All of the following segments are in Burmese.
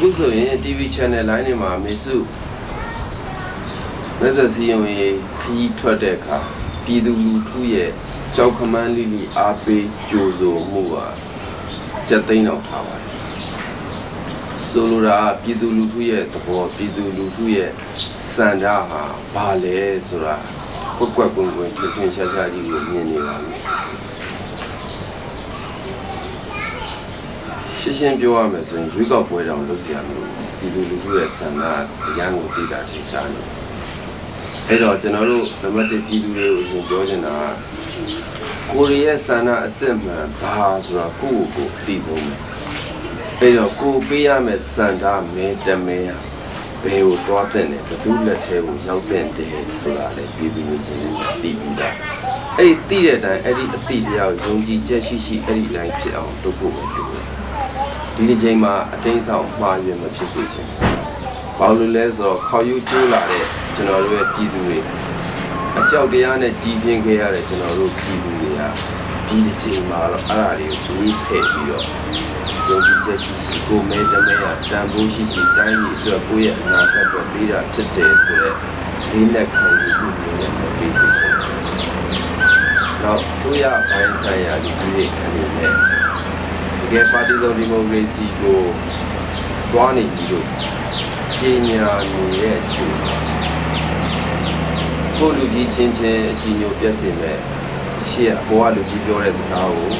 အခုဆိုရင် TV channel line တွေမှာမေစုလက်ဆက်စီရင်ရေးခီးထွက်တဲ့အခါပြည်သူလူထုရဲ့ကြောက်ခမန်းလိလိအားပေးကြိုဆိုမှုဟာကြက်သိန်းတော့ထားပါတယ်ဆိုလိုတာကပြည်သူလူထုရဲ့သဘောပြည်သူလူထုရဲ့စံဓာတ်ဟာဘာလဲဆိုတာကွက်ကွက်ကွင်းကွင်းထွန်းထွန်းရှားရှားကြီးကိုမြင်နေပါပြီ ရှင်းရှင်းပြောရမယ်ဆိုရင်ရွေးကောက်ပွဲတောင်လုပ်စရာမလိုဘူးပြည်သူလူထုရဲ့စံဓာတ်အရန်ကိုတည်တာထင်ရှားနေအဲ့တော့ကျွန်တော်တို့နံပါတ်1ပြည်သူတွေကိုပြောချင်တာကကိုရီးယားဆန္ဒအစစ်မှန်ဘာဆိုတာကိုယ့်ကိုယ်ကိုတည်ဆုံးတယ်အဲ့တော့ကိုပေးရမယ်စန္ဒမဲတမဲဟာဘယ်ကိုသွားတဲ့နဲ့ဘသူလက်ထဲကိုရောက်တဲ့တယ်ဆိုတာလေပြည်သူမျိုးချင်းသိပြီးသားအဲ့ဒီသိတဲ့အတိုင်းအဲ့ဒီအတိတရားကိုယုံကြည်ချက်ရှိရှိအဲ့ဒီအတိုင်းဖြစ်အောင်လုပ်ဖို့ပဲလုပ်တယ် ဒီဒီချိန်မှာအတင်းဆောင်မှားရွေးမဖြစ်စေချင်ဘာလို့လဲဆိုတော့ခေါ်ယူကျိုးလာတဲ့ကျွန်တော်တို့ရဲ့ပြည်သူတွေအကြောက်တရားနဲ့ကြီးပြင်းခဲ့ရတဲ့ကျွန်တော်တို့ပြည်သူတွေကဒီဒီချိန်မှာတော့အဲ့ဒါတွေကိုဝေးဖယ်ပြီးတော့ယုံကြည်ချက်ရှိရှိကိုမဲတမဲရတန်ဖိုးရှိရှိတိုင်းပြည်အတွက်ကိုယ့်ရဲ့အနာဂတ်အတွက်ပေးတာဖြစ်တယ်ဆိုတော့လေးနဲ့ခံယူမှုမျိုးနဲ့ပေးစီချင်တယ်။နောက်ဆိုရပိုင်းဆိုင်ရာဒီဒီအနေနဲ့တ ကယ်ပါတီစုံဒီမိုကရေစီကိုတွားနေပြီလို့ကြေညာနေတဲ့အချိန်ကိုလူကြီးချင်းချင်းအကြီးညိုပြက်စင်မဲ့ရှေ့အပေါ်ကလူကြီးပြောတဲ့စကားကို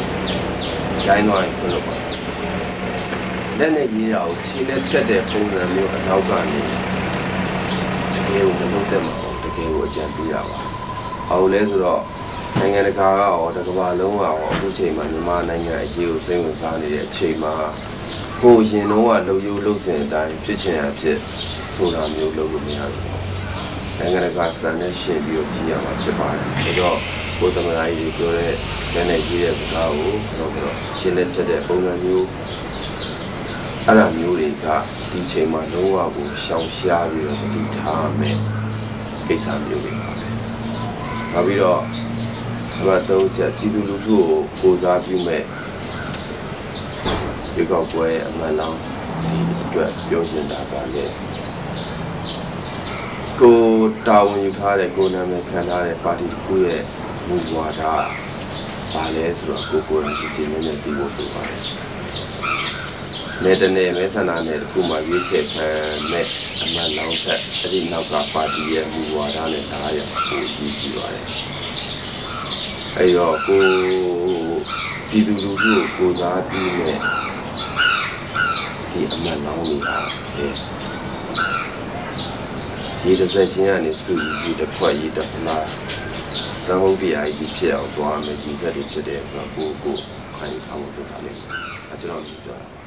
ရိုင်းသွားရင်ဘယ်လိုပါလက်နဲ့ရေးတာကိုခြေနဲ့ဖြတ်တဲ့ပုံစံမျိုးအနောက်ကနေတကယ်ကိုမလုပ်တတ်မှာတကယ်ကိုအကြံပေးတာပါ။အောင်လဲဆိုတော့ နိုင်ငံတကာကရောတကမ္ဘာလုံးကရောအခုချိန်မှာမြန်မာနိုင်ငံအရေးကိုစိတ်ဝင်စားနေတဲ့အချိန်မှာဟိုရင်တော့ကလုံယုံလုံစင်အတိုင်းဖြစ်ချင်အဖြစ်ဆိုတာမျိုးလုပ်လို့မရဘူး။နိုင်ငံတကာစံနဲ့ရှင်ပြီးတော့ကြည့်ရမှာဖြစ်ပါတယ်။ဒါတော့ကိုသမဂကြီးပြောတဲ့လက်နဲ့ရေးတဲ့စကားကိုတော့တော့ရှင်းလက်ဖြစ်တဲ့ပုံစံမျိုးအဲ့ဒါမျိုးတွေကဒီချိန်မှာလုံးဝကိုရှောင်ရှားပြီးတော့တတိထားမယ်ကိစ္စမျိုးတွေပါပဲ။နောက်ပြီးတော့ အမှတ်သုံးချက်ပြည်သူလူထုကိုကိုစားပြုမဲ့ဒီကောက်ပွဲအမှန်လောင်းဒီအတွက်ပြောချင်တာပါလေကိုတာဝန်ယူထားတဲ့ကိုနာမည်ခံထားတဲ့ပါတီတစ်ခုရဲ့မူဝါဒပါလဲဆိုတော့ကိုကိုယ်တိုင်ကြည်ကြည်နဲ့နဲ့ပြီးဖို့ဆိုပါတယ်မဲတနေမဲဆန္ဒနဲ့တခုမှရွေးချယ်ခံမဲ့အမှန်လောင်းချက်အဲ့ဒီနောက်ကပါတီရဲ့မူဝါဒနဲ့တရားရပိုကြီးကြည့်ပါတယ် အဲ့တော့ကိုပြည်သူလူထုကိုကိုစားပြီးနဲ့ဒီအမှန်လောင်းနေတာပဲရေတစ်စက်ချင်းကနေစုယူတစ်ခွက်ရေတစ်ဖလားတန်ဟုတ်တရားကြီးဖြစ်အောင်သွားမယ်ရည်စက်တွေဖြစ်တယ်ဆိုတော့ကိုကိုခိုင်ထားဖို့လုပ်တာလေအဲကျွန်တော်ပြောတာ